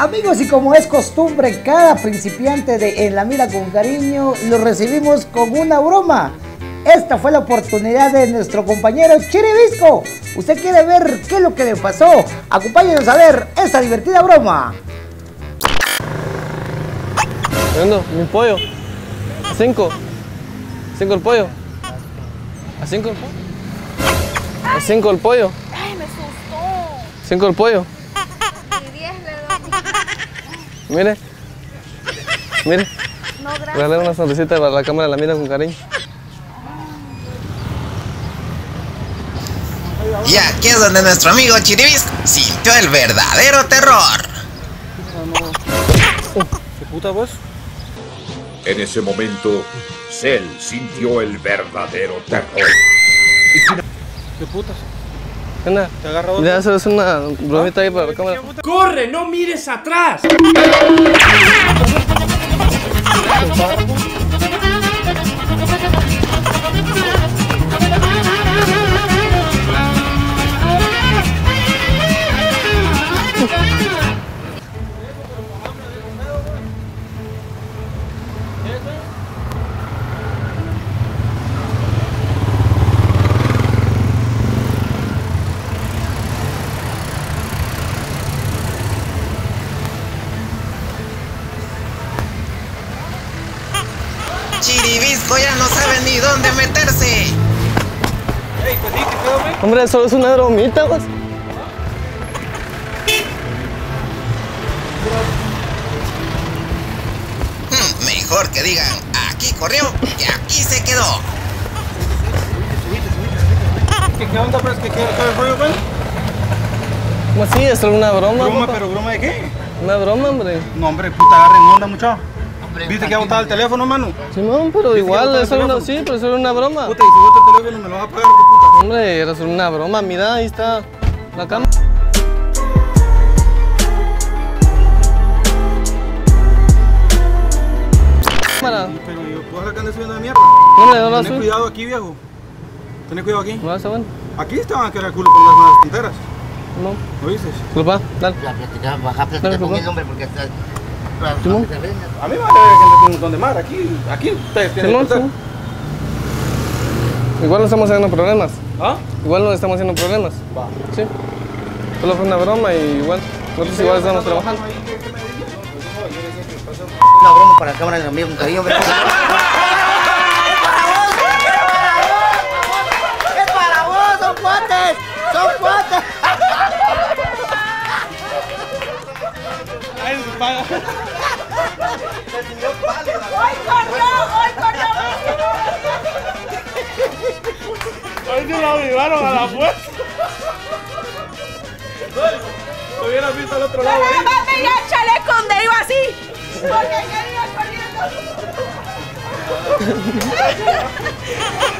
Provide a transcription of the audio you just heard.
Amigos, y como es costumbre, cada principiante de En la Mira con Cariño lo recibimos con una broma. Esta fue la oportunidad de nuestro compañero Chiribisco. ¿Usted quiere ver qué es lo que le pasó? Acompáñenos a ver esta divertida broma. Vendo, mi pollo. A cinco. Cinco el pollo. A cinco el pollo. A cinco el pollo. Ay, me asustó. Cinco el pollo. Y 10 le doy. Mire. Mire. No, gracias. Regálale una sonrisita para la cámara, la mira con cariño. Y aquí es donde nuestro amigo Chiribisco sintió el verdadero terror. ¿Qué puta vos? En ese momento, Cell sintió el verdadero terror. ¿Qué putas? ¿Qué onda? ¿Te Ya, es una bromita ahí para la cámara. ¡Corre! ¡No mires atrás! Chiribisco ya no sabe ni dónde meterse. Hombre, solo es una bromita, pues. Hmm, Mejor que digan, aquí corrió y aquí se quedó. ¿Qué, qué onda, pues? ¿Qué, qué, qué rollo, pues? ¿Cómo así? ¿Es solo una broma, ¿Broma, papá? pero broma de qué? Una broma, hombre. No, hombre, puta, agarren onda, muchacho. ¿Viste que ha botado el teléfono, mano? Simón, pero ¿Viste que igual, botaba es solo el una... Sí, pero es solo una broma. Puta, y si el teléfono, ¿me lo vas a pagar puta? Hombre, era solo una broma. Mira, ahí está la cámara. Cámara. Pero yo, ¿tú vas a que andes subiendo de mierda? Hombre, no la Ten cuidado aquí, viejo. Ten cuidado aquí. ¿No está bueno? Aquí van a quedar el culo con las malas tonteras. No. ¿Lo dices? Disculpa, dale. La plática, baja plática Dale, con el hombre porque está. Se venga. A mí me va a ver que un montón de mar. Aquí, aquí ustedes tienen Simón, que. Igual no estamos haciendo problemas. ¿Ah? Igual no estamos haciendo problemas. Va. Sí. Solo fue una broma y igual. Nosotros igual estamos trabajando. Una broma para la cámara de amigo con cariño, hombre. ¡Es para vos! ¡Son cuates! ¡Son cuates! ¡Hoy corrió! ¡Hoy corrió! Hoy se lo avivaron a la fuerza. Lo hubieras visto al otro lado Nada ahí. más veía el chaleco donde iba así. Porque quería corriendo.